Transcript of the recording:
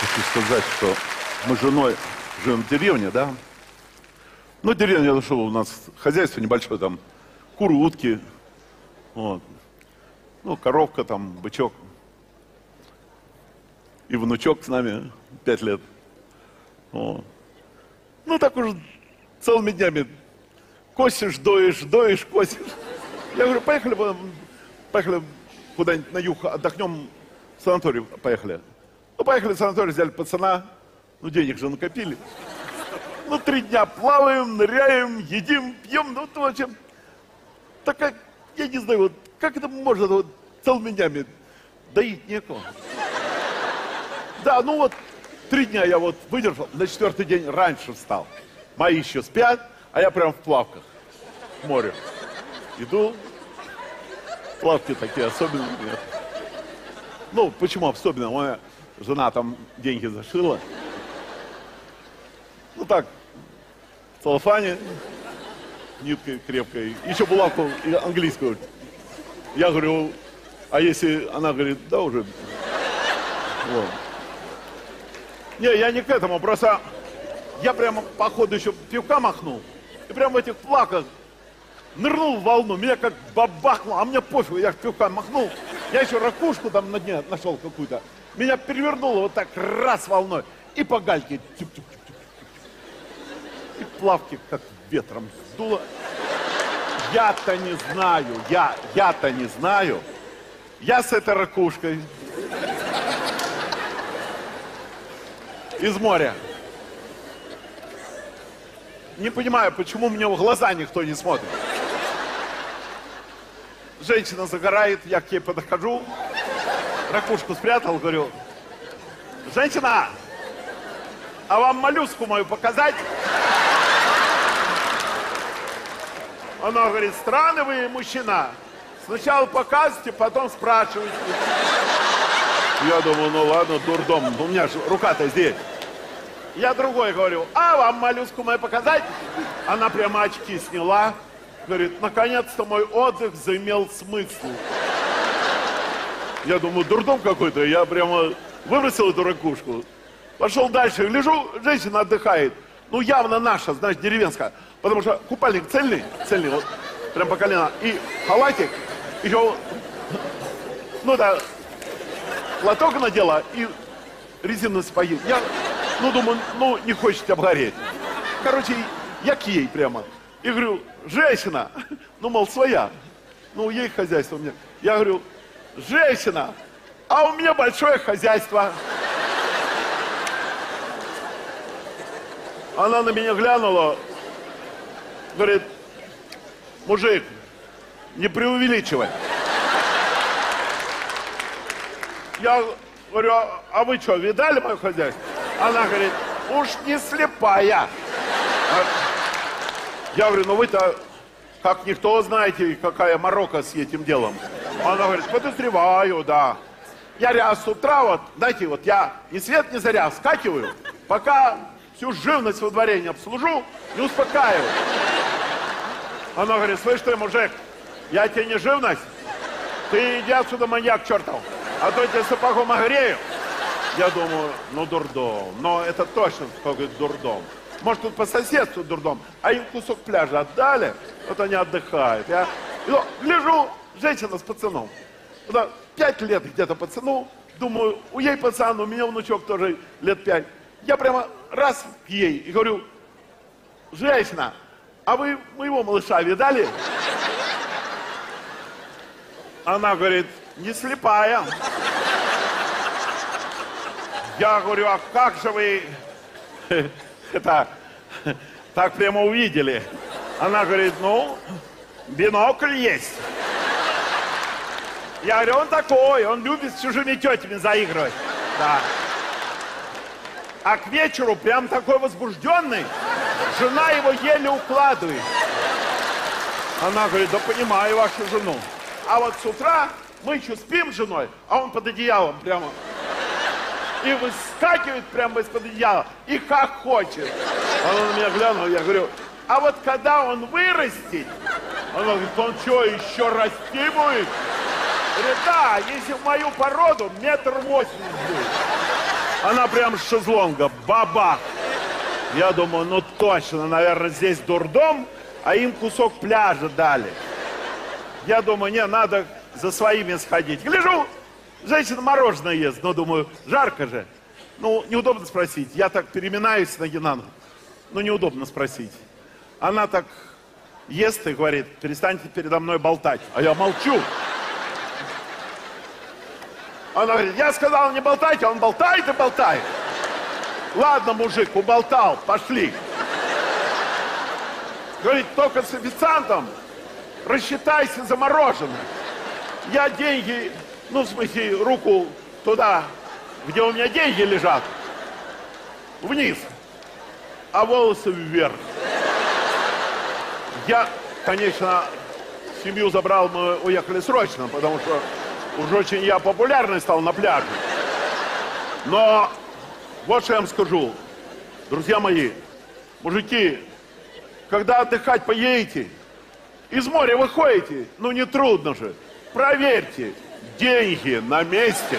Хочу сказать, что мы с женой живем в деревне, да? Ну, деревня, это что, у нас хозяйство небольшое, там, куры, утки, вот. Ну, коровка, там, бычок. И внучок с нами, пять лет. Вот. Ну, так уж целыми днями косишь, доишь, доишь, косишь. Я говорю, поехали, поехали куда-нибудь на юг, отдохнем, в санаторий поехали. Ну, поехали в санаторий, взяли пацана, ну, денег же накопили. Ну, три дня плаваем, ныряем, едим, пьем, ну, в общем, так как, я не знаю, вот, как это можно вот, целыми днями доить некого. Да, ну вот, три дня я вот выдержал, на четвертый день раньше встал. Мои еще спят, а я прям в плавках в море. Иду, плавки такие особенные. Ну, почему особенно? Моя жена там деньги зашила. Ну так, в целлофане, ниткой крепкой. Еще булавку английскую. Я говорю, а если она говорит, да уже. Вот. Не, я не к этому, просто я прямо по ходу еще пивка махнул. И прямо в этих плаках нырнул в волну, меня как бабахнуло, а мне пофиг, я пивка махнул. Я еще ракушку там на дне нашел какую-то. Меня перевернуло вот так раз волной. И по гальке. Тюк -тюк -тюк. И плавки как ветром сдуло. Я-то не знаю, я, я-то не знаю. Я с этой ракушкой из моря. Не понимаю, почему мне в глаза никто не смотрит. Женщина загорает, я к ней подхожу, ракушку спрятал, говорю, женщина, а вам моллюску мою показать? Она говорит, странный вы мужчина. Сначала показывайте, потом спрашивайте. Я думаю, ну ладно, дурдом, у меня же рука-то здесь. Я другой говорю, а вам моллюску мою показать? Она прямо очки сняла, говорит, наконец-то мой отдых заимел смысл. Я думаю, дурдом какой-то, я прямо выбросил эту ракушку. Пошел дальше, лежу, женщина отдыхает. Ну, явно наша, значит, деревенская. Потому что купальник цельный, цельный, вот, прям по колено. И халатик, еще, ну да, платок надела и резинные сапоги. Я, ну, думаю, ну, не хочет обгореть. Короче, я к ей прямо. И говорю, женщина, ну, мол, своя. Ну, ей хозяйство у меня. Я говорю, женщина, а у меня большое хозяйство. Она на меня глянула, говорит, мужик, не преувеличивай. Я говорю, а, а вы что, видали мое хозяйство? Она говорит, уж не слепая. Я говорю, ну вы-то как никто знаете, какая морока с этим делом. Она говорит, подозреваю, да. Я раз с утра, вот, знаете, вот я ни свет ни заря скакиваю, пока всю живность во дворе не обслужу, не успокаиваю. Она говорит, слышь ты, мужик, я тебе не живность, ты иди отсюда, маньяк чертов, а то я тебе сапогом огрею. Я думаю, ну дурдом, но это точно какой-то дурдом. Может, тут по соседству дурдом, а им кусок пляжа отдали, вот они отдыхают. Я ну, лежу, женщина с пацаном. Да, пять лет где-то пацану, думаю, у ей пацан, у меня внучок тоже лет пять. Я прямо раз к ей и говорю, женщина, а вы моего малыша видали? Она говорит, не слепая. Я говорю, а как же вы это так прямо увидели? Она говорит, ну, бинокль есть. Я говорю, он такой, он любит с чужими тетями заигрывать. Да. А к вечеру прям такой возбужденный, жена его еле укладывает. Она говорит, да понимаю вашу жену. А вот с утра мы еще спим с женой, а он под одеялом прямо и выскакивает прямо из-под одеяла, и как хочет. Она на меня глянула, я говорю, а вот когда он вырастет, она говорит, он что, еще расти будет? Говорит, да, если в мою породу, метр восемьдесят будет. Она прям с шезлонга, бабах. Я думаю, ну точно, наверное, здесь дурдом, а им кусок пляжа дали. Я думаю, не, надо за своими сходить. Гляжу, женщина мороженое ест, но думаю, жарко же. Ну, неудобно спросить. Я так переминаюсь на ногу. Ну, неудобно спросить. Она так ест и говорит, перестаньте передо мной болтать. А я молчу. Она говорит, я сказал не болтайте, он болтает и болтает. Ладно, мужик, уболтал, пошли. Говорит, только с официантом рассчитайся за мороженое. Я деньги, ну, в смысле, руку туда, где у меня деньги лежат, вниз, а волосы вверх. Я, конечно, семью забрал, мы уехали срочно, потому что уж очень я популярный стал на пляже. Но вот что я вам скажу, друзья мои, мужики, когда отдыхать поедете, из моря выходите, ну не трудно же, проверьте, деньги на месте.